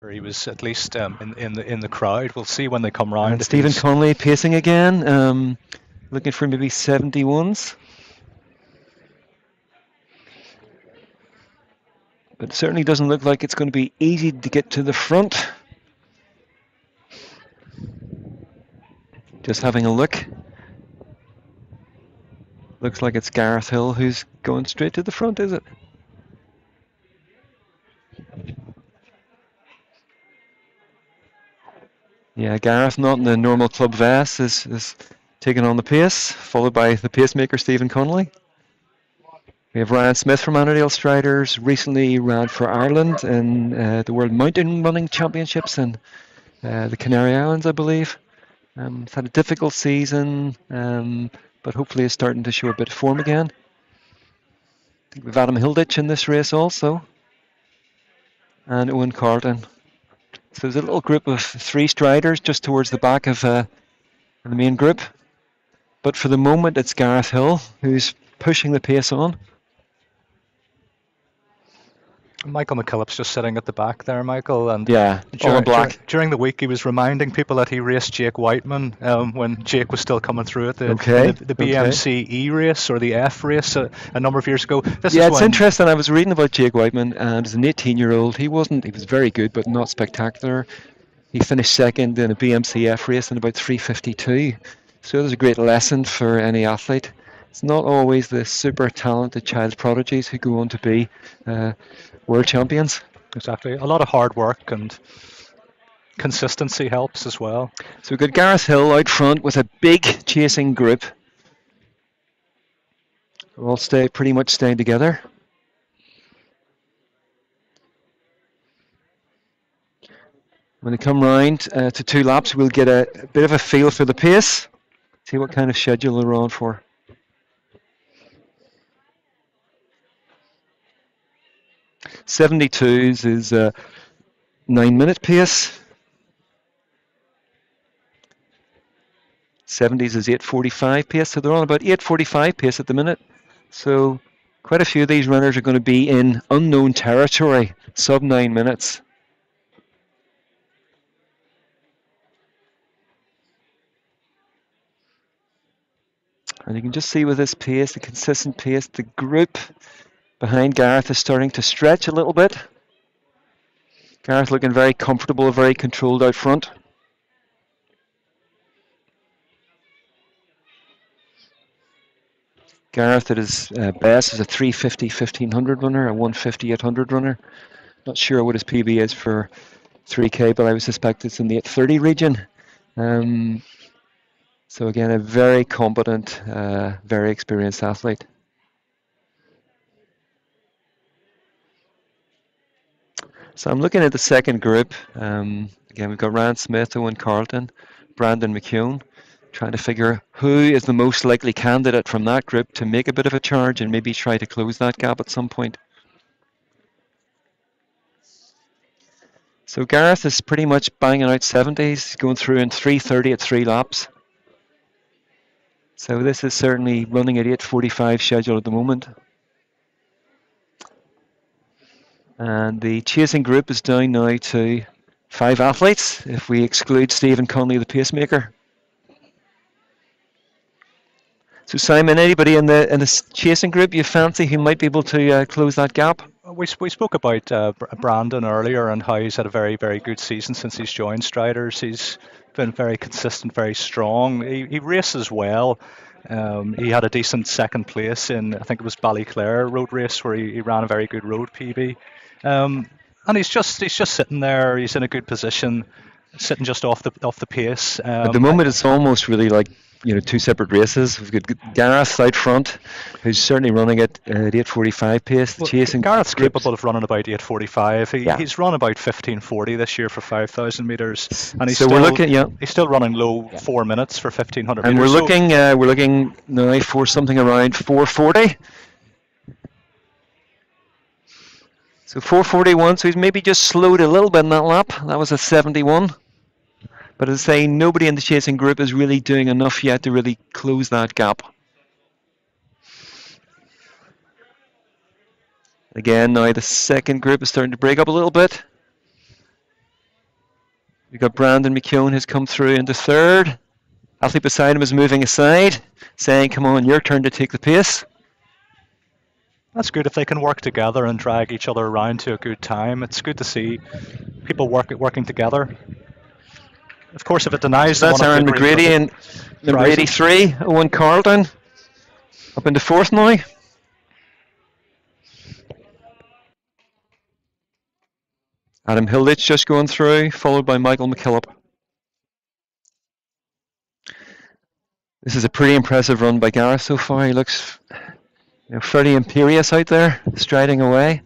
He was at least um, in, in the in the crowd. We'll see when they come round. And Stephen Conley pacing again, um, looking for maybe 71s. But it certainly doesn't look like it's going to be easy to get to the front. Just having a look. Looks like it's Gareth Hill who's going straight to the front, is it? Yeah, Gareth, not in the normal club vest, is, is taking on the pace, followed by the pacemaker Stephen Connolly. We have Ryan Smith from Annadale Striders, recently ran for Ireland in uh, the World Mountain Running Championships in uh, the Canary Islands, I believe. Um, had a difficult season, um, but hopefully is starting to show a bit of form again. I think we've Adam Hilditch in this race also, and Owen Carlton. So there's a little group of three striders just towards the back of uh, the main group. But for the moment, it's Gareth Hill who's pushing the pace on. Michael McKillop's just sitting at the back there, Michael. And yeah, during, black. during the week, he was reminding people that he raced Jake Wightman um, when Jake was still coming through at the okay. the, the BMC okay. E race or the F race a, a number of years ago. This yeah, it's interesting. I was reading about Jake Wightman, and as an 18-year-old, he wasn't. He was very good, but not spectacular. He finished second in a BMC F race in about 3:52. So there's a great lesson for any athlete. It's not always the super talented child prodigies who go on to be. Uh, world champions. Exactly. A lot of hard work and consistency helps as well. So we've got Gareth Hill out front with a big chasing group. We'll stay pretty much staying together. When they come round uh, to two laps, we'll get a, a bit of a feel for the pace, see what kind of schedule they're on for. 72s is a nine minute pace. 70s is 8.45 pace, so they're on about 8.45 pace at the minute. So quite a few of these runners are going to be in unknown territory, sub nine minutes. And you can just see with this pace, the consistent pace, the group behind Gareth is starting to stretch a little bit. Gareth looking very comfortable, very controlled out front. Gareth at his uh, best is a 350 1500 runner, a 150 800 runner. Not sure what his PB is for 3K, but I would suspect it's in the 830 region. Um, so again, a very competent, uh, very experienced athlete. So I'm looking at the second group. Um, again, we've got Ryan Smith, Owen Carlton, Brandon McKeown, trying to figure who is the most likely candidate from that group to make a bit of a charge and maybe try to close that gap at some point. So Gareth is pretty much banging out 70s, going through in 330 at three laps. So this is certainly running at 8.45 schedule at the moment. And the chasing group is down now to five athletes, if we exclude Stephen Conley, the pacemaker. So Simon, anybody in the in the chasing group you fancy who might be able to uh, close that gap? We, we spoke about uh, Brandon earlier and how he's had a very very good season since he's joined Striders. He's been very consistent, very strong. He, he races well. Um, he had a decent second place in I think it was Ballyclare road race where he, he ran a very good road PB. Um, and he's just he's just sitting there. He's in a good position, sitting just off the off the pace. Um, At the moment, it's almost really like you know two separate races. We've got Gareth out front, who's certainly running at uh, 8:45 pace. Well, chasing Gareth's capable of running about 8:45. He, yeah. He's run about 15:40 this year for 5,000 meters, and he's so still, we're looking. Yeah, he's still running low yeah. four minutes for 1500. And meters, we're looking. Uh, we're looking now for something around 440. So 441, so he's maybe just slowed a little bit in that lap. That was a 71. But as I say, nobody in the chasing group is really doing enough yet to really close that gap. Again, now the second group is starting to break up a little bit. We've got Brandon McKeown has come through into third. Athlete beside him is moving aside, saying, Come on, your turn to take the pace. That's good if they can work together and drag each other around to a good time. It's good to see people work, working together. Of course, if it denies so that's Aaron McGrady and number 83, Owen Carlton, up into fourth now. Adam Hilditch just going through, followed by Michael McKillop. This is a pretty impressive run by Gareth so far. He looks you know, fairly imperious out there, striding away.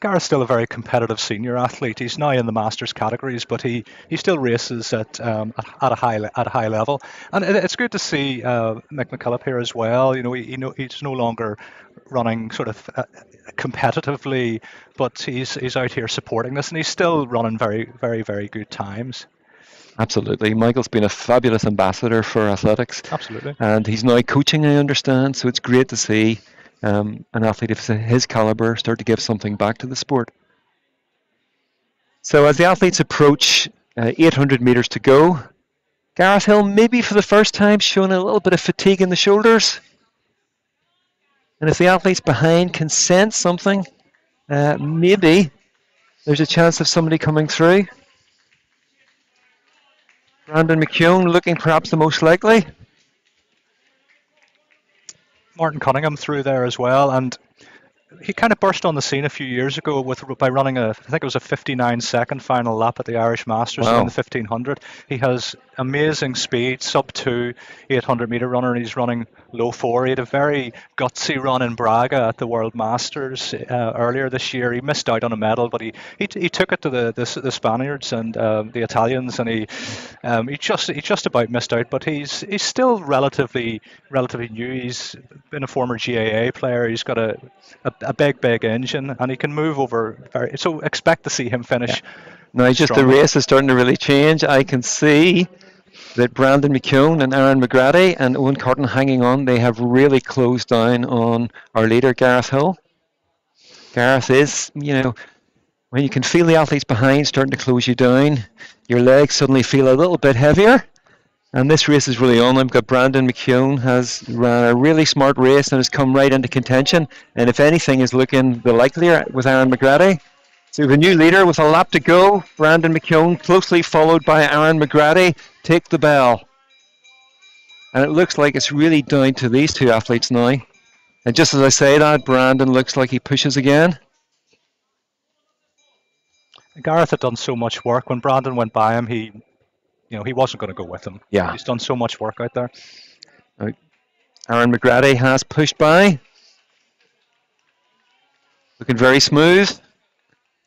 Gareth's still a very competitive senior athlete. He's now in the masters categories, but he, he still races at um, at a high at a high level. And it, it's good to see uh, Mick McKillop here as well. You know, he, he know, he's no longer running sort of uh, competitively, but he's he's out here supporting this, and he's still running very very very good times. Absolutely. Michael's been a fabulous ambassador for athletics. Absolutely. And he's now coaching, I understand. So it's great to see um, an athlete of his caliber start to give something back to the sport. So as the athletes approach uh, 800 metres to go, Gareth Hill maybe for the first time showing a little bit of fatigue in the shoulders. And if the athletes behind can sense something, uh, maybe there's a chance of somebody coming through. Brandon McKeown looking perhaps the most likely. Martin Cunningham through there as well, and he kind of burst on the scene a few years ago with by running a I think it was a 59 second final lap at the Irish Masters wow. in the 1500. He has amazing speed, sub two, 800 meter runner, and he's running low four. He had a very gutsy run in Braga at the World Masters uh, earlier this year. He missed out on a medal, but he he, he took it to the the, the Spaniards and uh, the Italians, and he um, he just he just about missed out. But he's he's still relatively relatively new. He's been a former GAA player. He's got a, a, a big big engine, and he can move over very. So expect to see him finish. Yeah. Now, just the race is starting to really change. I can see that Brandon McKeown and Aaron McGrady and Owen Carlton hanging on, they have really closed down on our leader, Gareth Hill. Gareth is, you know, when you can feel the athletes behind starting to close you down, your legs suddenly feel a little bit heavier. And this race is really on. We've got Brandon McKeown has ran a really smart race and has come right into contention. And if anything is looking the likelier with Aaron McGrady, so have new leader with a lap to go. Brandon McKeown, closely followed by Aaron McGrady. Take the bell. And it looks like it's really down to these two athletes now. And just as I say that, Brandon looks like he pushes again. Gareth had done so much work. When Brandon went by him, he, you know, he wasn't going to go with him. Yeah. He's done so much work out there. Right. Aaron McGrady has pushed by. Looking very smooth.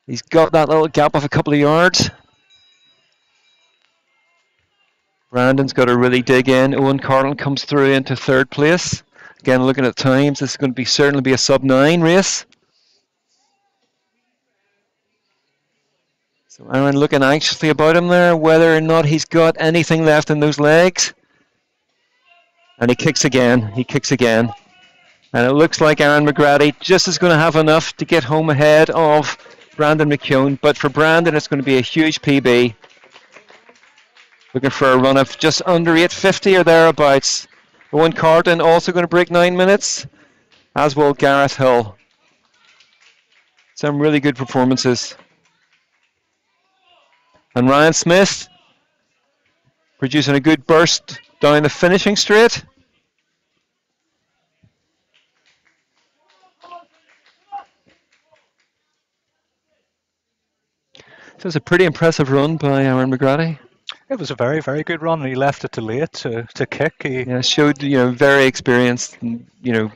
He's got that little gap of a couple of yards. Brandon's got to really dig in. Owen Carlton comes through into third place. Again, looking at times, this is going to be certainly be a sub nine race. So Aaron looking anxiously about him there, whether or not he's got anything left in those legs. And he kicks again. He kicks again. And it looks like Aaron McGrady just is going to have enough to get home ahead of Brandon McKeown. But for Brandon, it's going to be a huge PB. Looking for a run of just under 850 or thereabouts. Owen Carlton also going to break nine minutes, as will Gareth Hill. Some really good performances. And Ryan Smith producing a good burst down the finishing straight. So it's a pretty impressive run by Aaron McGrady. It was a very, very good run, and he left it too late to, to kick. He yeah, showed you know very experienced, you know,